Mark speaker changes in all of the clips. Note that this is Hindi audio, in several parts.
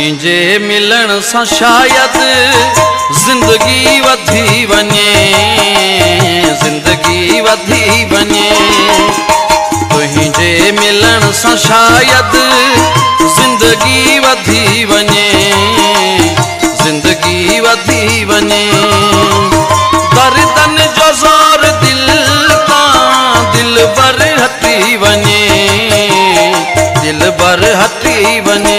Speaker 1: तुंहिंजे मिलण सां शायदि ज़िंदगी वधी वञे ज़िंदगी वधी वञे तुंहिंजे मिलण सां शायदि ज़िंदगी वधी वञे ज़िंदगी वधी वञे दर्दन जो ज़ोर दिल तां दिल बर हटी वञे दिल बर हटी वञे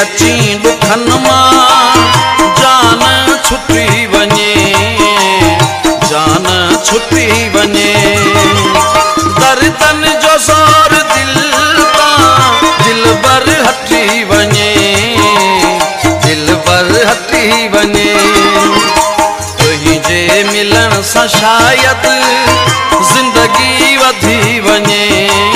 Speaker 1: अची ॾुखनि माँ जान छुटी वञे जान छुटी वञे दर्दन जो ज़ोर दिल दिल बर हटी वञे दिल बर हटी वञे तुंहिंजे मिलण सां शायदि, ज़िंदगी वधी वञे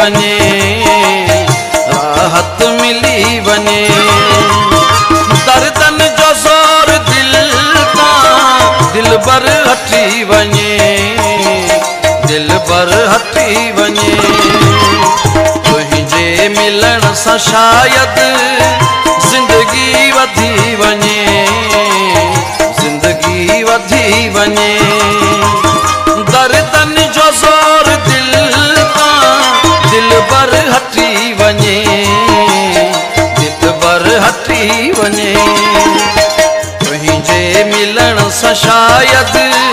Speaker 1: वञे राहत मिली वञे दर्दन जो ज़ोर दिल तां दिल बर हटी वञे दिल बर हटी वञे तुंहिंजे मिलण सां शायदि ज़िंदगी वधी वञे ज़िंदगी वधी ज़ोर शायति